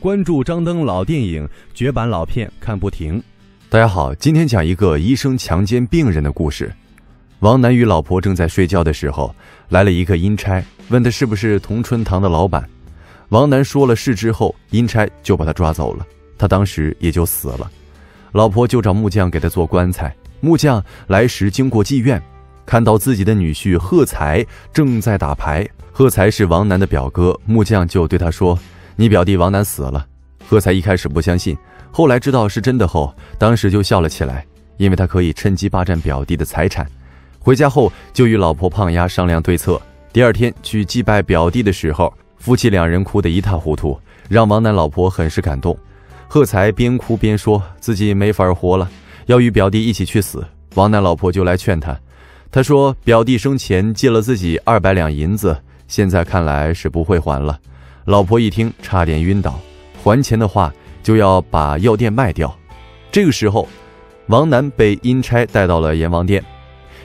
关注张灯老电影，绝版老片看不停。大家好，今天讲一个医生强奸病人的故事。王楠与老婆正在睡觉的时候，来了一个阴差，问他是不是同春堂的老板。王楠说了是之后，阴差就把他抓走了，他当时也就死了。老婆就找木匠给他做棺材。木匠来时经过妓院，看到自己的女婿贺才正在打牌。贺才是王楠的表哥，木匠就对他说。你表弟王楠死了，贺才一开始不相信，后来知道是真的后，当时就笑了起来，因为他可以趁机霸占表弟的财产。回家后就与老婆胖丫商量对策。第二天去祭拜表弟的时候，夫妻两人哭得一塌糊涂，让王楠老婆很是感动。贺才边哭边说自己没法活了，要与表弟一起去死。王楠老婆就来劝他，他说表弟生前借了自己二百两银子，现在看来是不会还了。老婆一听，差点晕倒。还钱的话，就要把药店卖掉。这个时候，王楠被阴差带到了阎王殿，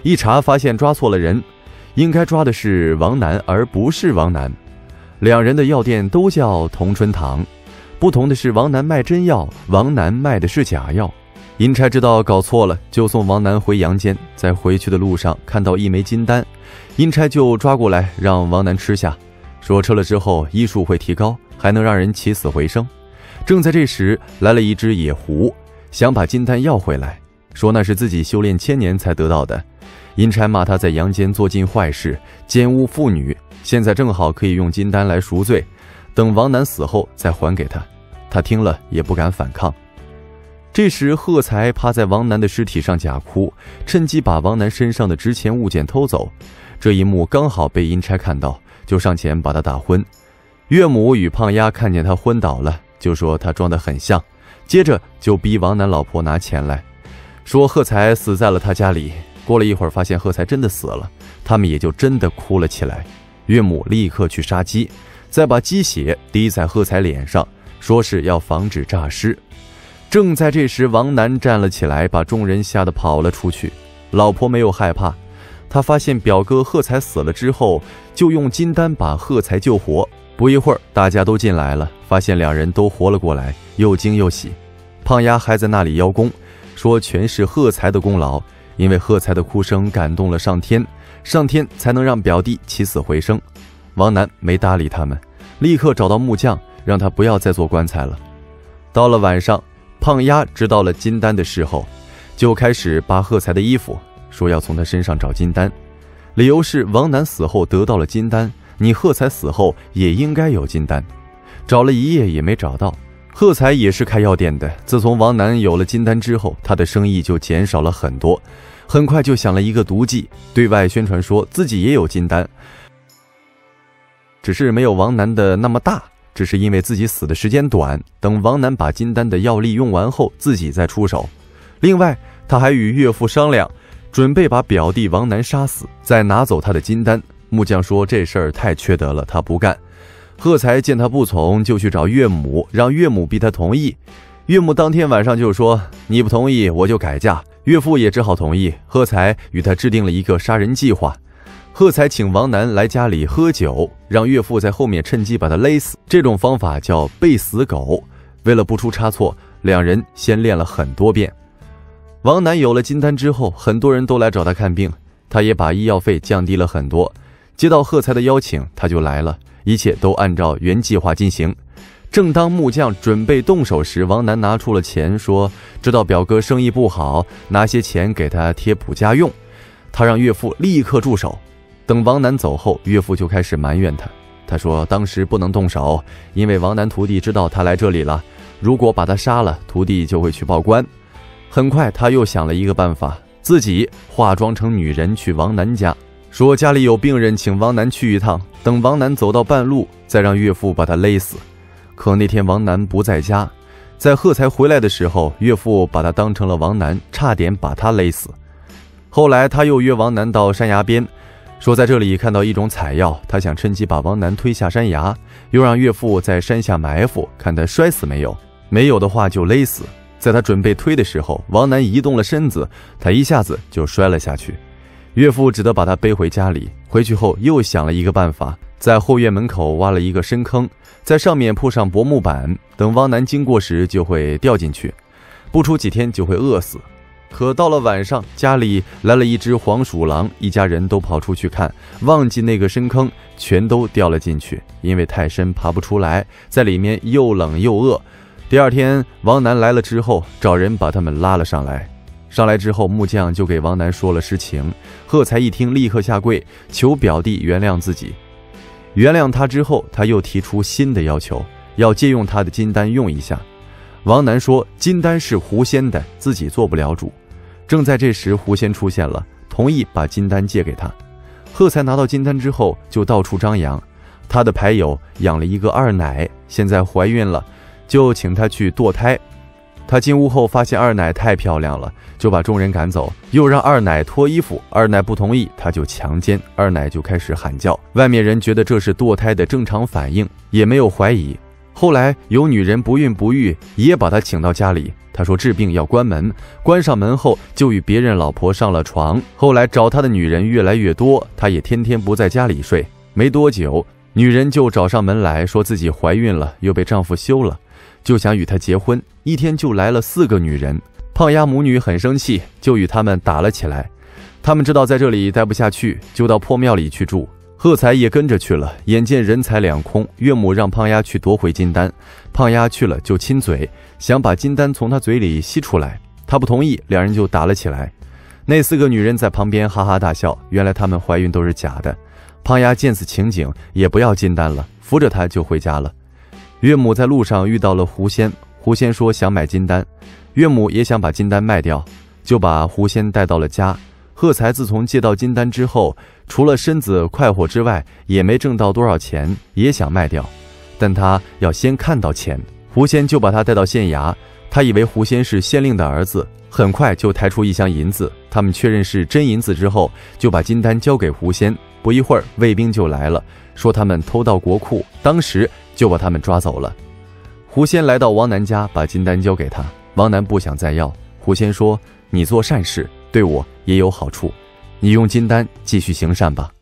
一查发现抓错了人，应该抓的是王楠，而不是王楠。两人的药店都叫同春堂，不同的是，王楠卖真药，王楠卖的是假药。阴差知道搞错了，就送王楠回阳间。在回去的路上，看到一枚金丹，阴差就抓过来让王楠吃下。说吃了之后医术会提高，还能让人起死回生。正在这时，来了一只野狐，想把金丹要回来，说那是自己修炼千年才得到的。阴差骂他在阳间做尽坏事，奸污妇女，现在正好可以用金丹来赎罪，等王楠死后再还给他。他听了也不敢反抗。这时，贺才趴在王楠的尸体上假哭，趁机把王楠身上的值钱物件偷走。这一幕刚好被阴差看到。就上前把他打昏，岳母与胖丫看见他昏倒了，就说他装得很像，接着就逼王楠老婆拿钱来，说贺才死在了他家里。过了一会儿，发现贺才真的死了，他们也就真的哭了起来。岳母立刻去杀鸡，再把鸡血滴在贺才脸上，说是要防止诈尸。正在这时，王楠站了起来，把众人吓得跑了出去。老婆没有害怕。他发现表哥贺才死了之后，就用金丹把贺才救活。不一会儿，大家都进来了，发现两人都活了过来，又惊又喜。胖丫还在那里邀功，说全是贺才的功劳，因为贺才的哭声感动了上天，上天才能让表弟起死回生。王楠没搭理他们，立刻找到木匠，让他不要再做棺材了。到了晚上，胖丫知道了金丹的事后，就开始扒贺才的衣服。说要从他身上找金丹，理由是王楠死后得到了金丹，你贺才死后也应该有金丹。找了一夜也没找到。贺才也是开药店的，自从王楠有了金丹之后，他的生意就减少了很多。很快就想了一个毒计，对外宣传说自己也有金丹，只是没有王楠的那么大，只是因为自己死的时间短，等王楠把金丹的药力用完后，自己再出手。另外，他还与岳父商量。准备把表弟王楠杀死，再拿走他的金丹。木匠说这事儿太缺德了，他不干。贺才见他不从，就去找岳母，让岳母逼他同意。岳母当天晚上就说：“你不同意，我就改嫁。”岳父也只好同意。贺才与他制定了一个杀人计划。贺才请王楠来家里喝酒，让岳父在后面趁机把他勒死。这种方法叫背死狗。为了不出差错，两人先练了很多遍。王楠有了金丹之后，很多人都来找他看病，他也把医药费降低了很多。接到贺才的邀请，他就来了，一切都按照原计划进行。正当木匠准备动手时，王楠拿出了钱，说知道表哥生意不好，拿些钱给他贴补家用。他让岳父立刻住手。等王楠走后，岳父就开始埋怨他，他说当时不能动手，因为王楠徒弟知道他来这里了，如果把他杀了，徒弟就会去报官。很快，他又想了一个办法，自己化妆成女人去王楠家，说家里有病人，请王楠去一趟。等王楠走到半路，再让岳父把他勒死。可那天王楠不在家，在贺才回来的时候，岳父把他当成了王楠，差点把他勒死。后来他又约王楠到山崖边，说在这里看到一种采药，他想趁机把王楠推下山崖，又让岳父在山下埋伏，看他摔死没有，没有的话就勒死。在他准备推的时候，王楠移动了身子，他一下子就摔了下去。岳父只得把他背回家里。回去后又想了一个办法，在后院门口挖了一个深坑，在上面铺上薄木板，等王楠经过时就会掉进去，不出几天就会饿死。可到了晚上，家里来了一只黄鼠狼，一家人都跑出去看，忘记那个深坑，全都掉了进去，因为太深爬不出来，在里面又冷又饿。第二天，王楠来了之后，找人把他们拉了上来。上来之后，木匠就给王楠说了实情。贺才一听，立刻下跪求表弟原谅自己。原谅他之后，他又提出新的要求，要借用他的金丹用一下。王楠说：“金丹是狐仙的，自己做不了主。”正在这时，狐仙出现了，同意把金丹借给他。贺才拿到金丹之后，就到处张扬，他的牌友养了一个二奶，现在怀孕了，就请他去堕胎。他进屋后发现二奶太漂亮了，就把众人赶走，又让二奶脱衣服，二奶不同意，他就强奸二奶，就开始喊叫。外面人觉得这是堕胎的正常反应，也没有怀疑。后来有女人不孕不育，也把他请到家里。他说治病要关门，关上门后就与别人老婆上了床。后来找他的女人越来越多，他也天天不在家里睡。没多久，女人就找上门来说自己怀孕了，又被丈夫休了，就想与他结婚。一天就来了四个女人，胖丫母女很生气，就与他们打了起来。他们知道在这里待不下去，就到破庙里去住。贺才也跟着去了，眼见人财两空，岳母让胖丫去夺回金丹，胖丫去了就亲嘴，想把金丹从他嘴里吸出来，他不同意，两人就打了起来。那四个女人在旁边哈哈大笑，原来她们怀孕都是假的。胖丫见此情景，也不要金丹了，扶着他就回家了。岳母在路上遇到了狐仙，狐仙说想买金丹，岳母也想把金丹卖掉，就把狐仙带到了家。贺才自从借到金丹之后，除了身子快活之外，也没挣到多少钱，也想卖掉，但他要先看到钱。狐仙就把他带到县衙，他以为狐仙是县令的儿子，很快就抬出一箱银子。他们确认是真银子之后，就把金丹交给狐仙。不一会儿，卫兵就来了，说他们偷盗国库，当时就把他们抓走了。狐仙来到王楠家，把金丹交给他。王楠不想再要，狐仙说：“你做善事。”对我也有好处，你用金丹继续行善吧。